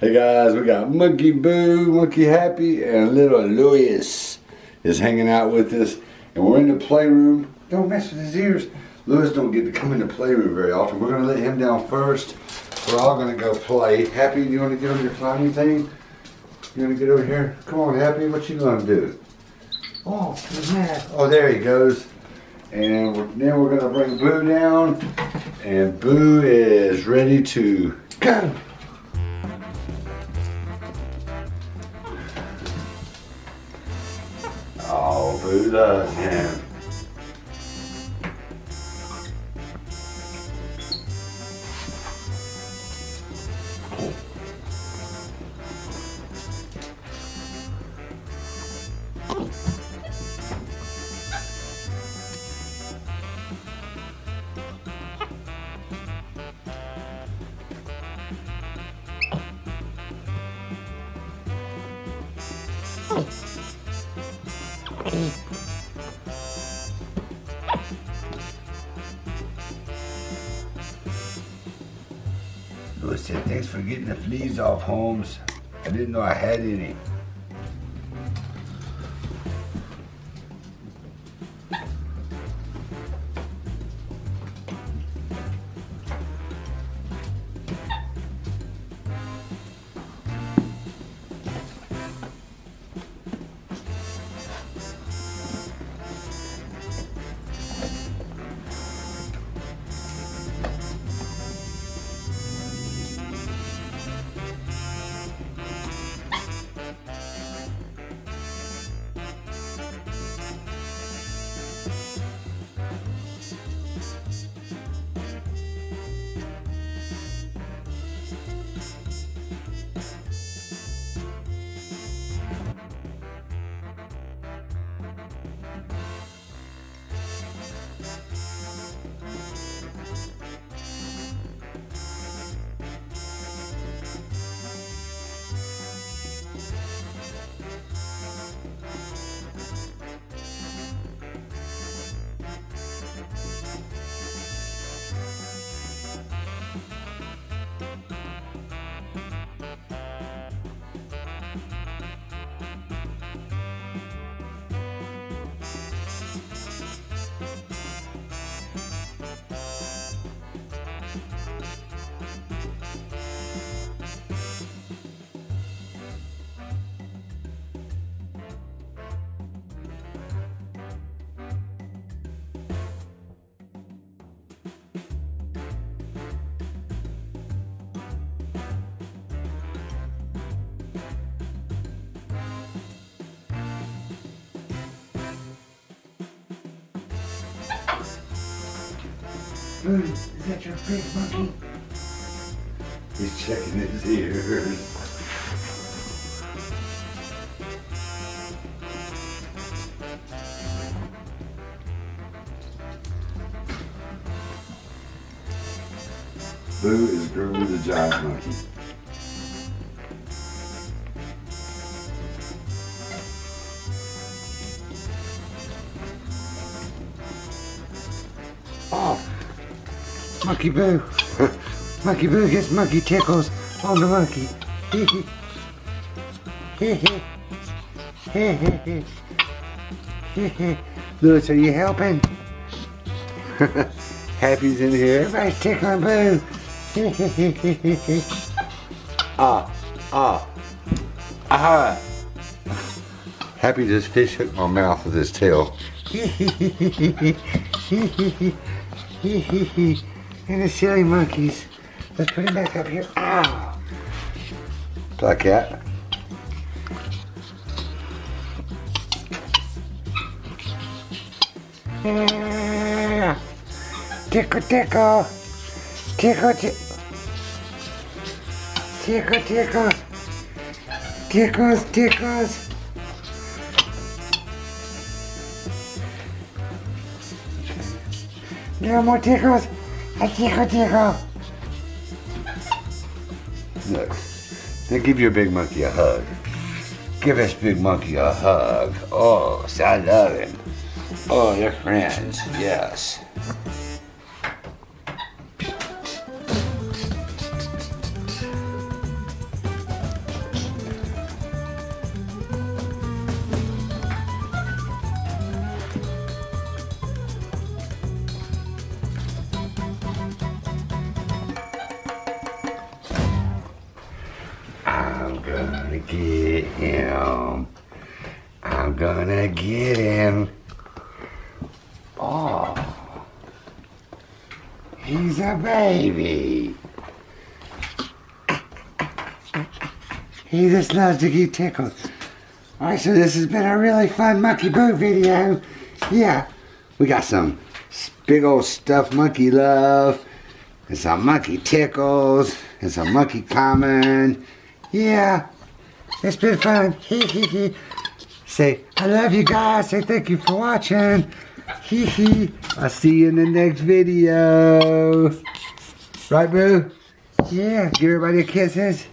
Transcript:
Hey guys, we got Monkey Boo, Monkey Happy, and little Louie is hanging out with us. And we're in the playroom. Don't mess with his ears. Louie don't get to come in the playroom very often. We're gonna let him down first. We're all gonna go play. Happy, you wanna get on your climbing thing? You wanna get over here? Come on, Happy, what you gonna do? Oh, he's. Oh, there he goes. And we're, then we're gonna bring Boo down. And Boo is ready to go. Oh, Boo loves Louie said, thanks for getting the fleas off, Holmes. I didn't know I had any. Is that your big monkey? He's checking his ears. Boo is grooming the giant monkey. Monkey Boo. monkey Boo gets monkey tickles on the monkey. Louie, are you helping? Happy's in here. Everybody's tickling Boo. Ah, ah, aha. Happy just fish hooked my mouth with his tail. And the silly monkeys. Let's put him back up here. Ow! Black cat. Ah, Tickle, tickle. Tickle, tickle. Tickle, tickle. Tickles, tickles. No more tickles. Tickle, tickle. Look, now give your big monkey a hug. Give this big monkey a hug. Oh, I love him. Oh, they're friends, yes. Gonna get him. I'm gonna get him. Oh. He's a baby. He just loves to get tickled. Alright, so this has been a really fun Monkey Boo video. Yeah, we got some big old stuffed monkey love, and some monkey tickles, and some monkey common. Yeah, it's been fun. Hee hee hee. Say, I love you guys. Say thank you for watching. Hee hee. I'll see you in the next video. Right, Boo? Yeah, give everybody a kisses.